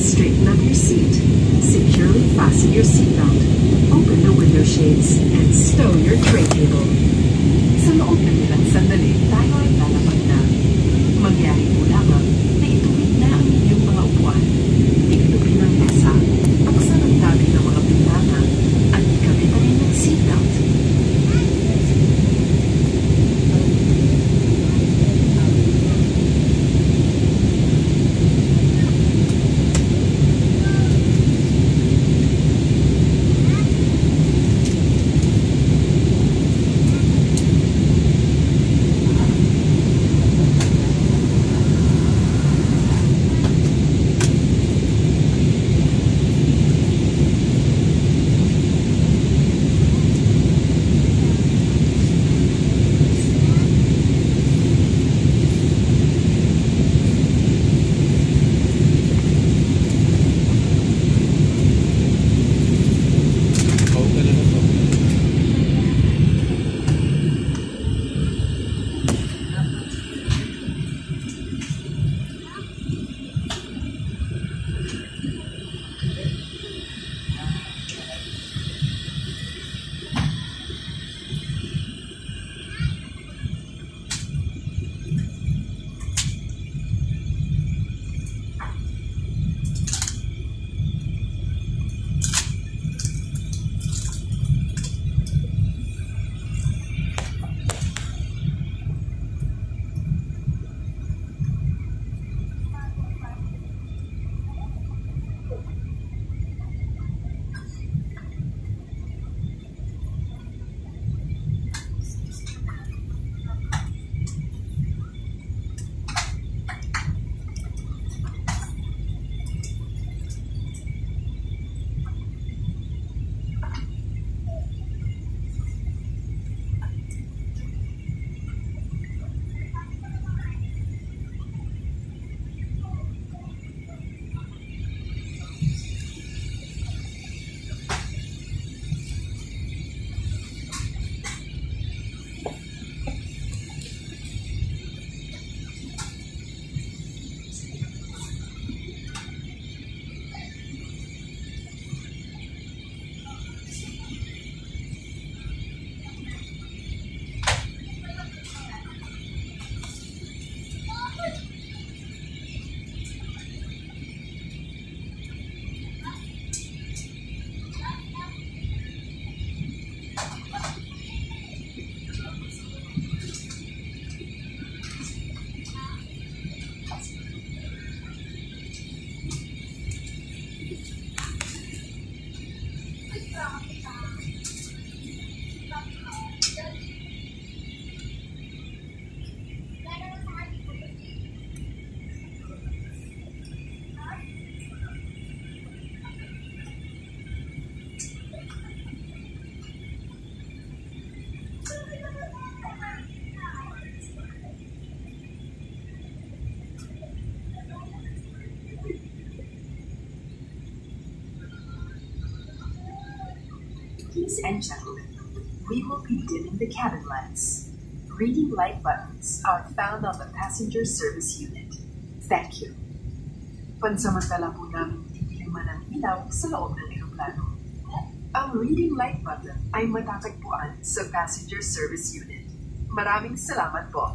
straighten up your seat, securely fasten your seatbelt, open the window shades, and stow your tray table. Ladies and gentlemen, we will be dimming the cabin lights. Reading light buttons are found on the passenger service unit. Thank you. Pansamantala po namin titiliman ang ilaw sa loob ng aeroplano. Ang reading light button ay matatagpuan sa passenger service unit. Maraming salamat po.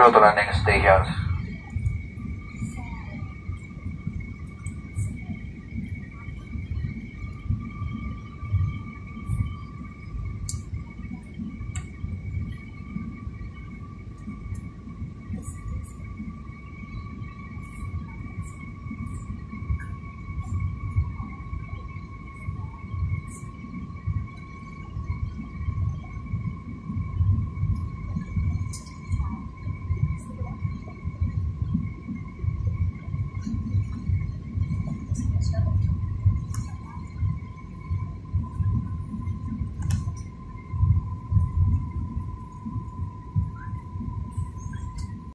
go to the next stage house.